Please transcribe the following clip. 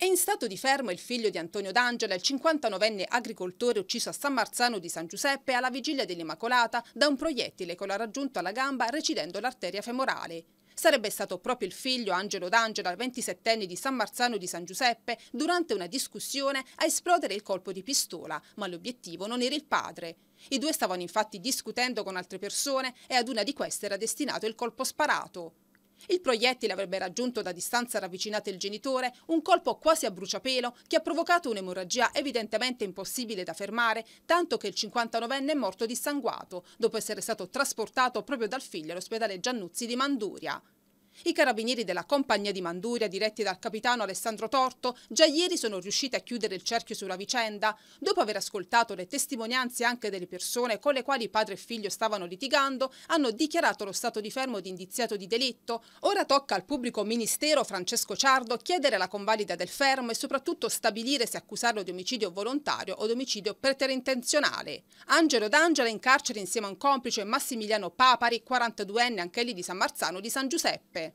È in stato di fermo il figlio di Antonio D'Angela, il 59enne agricoltore ucciso a San Marzano di San Giuseppe alla vigilia dell'Immacolata da un proiettile che lo ha raggiunto alla gamba recidendo l'arteria femorale. Sarebbe stato proprio il figlio Angelo D'Angela, 27enne di San Marzano di San Giuseppe, durante una discussione a esplodere il colpo di pistola, ma l'obiettivo non era il padre. I due stavano infatti discutendo con altre persone e ad una di queste era destinato il colpo sparato. Il proiettile avrebbe raggiunto da distanza ravvicinata il genitore, un colpo quasi a bruciapelo che ha provocato un'emorragia evidentemente impossibile da fermare, tanto che il 59enne è morto dissanguato, dopo essere stato trasportato proprio dal figlio all'ospedale Giannuzzi di Manduria. I carabinieri della compagnia di Manduria, diretti dal capitano Alessandro Torto, già ieri sono riusciti a chiudere il cerchio sulla vicenda, dopo aver ascoltato le testimonianze anche delle persone con le quali padre e figlio stavano litigando, hanno dichiarato lo stato di fermo di indiziato di delitto. Ora tocca al pubblico ministero Francesco Ciardo chiedere la convalida del fermo e soprattutto stabilire se accusarlo di omicidio volontario o di omicidio preterintenzionale. Angelo D'Angela in carcere insieme a un complice Massimiliano Papari, 42enne anch'egli di San Marzano di San Giuseppe.